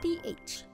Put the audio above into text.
PH.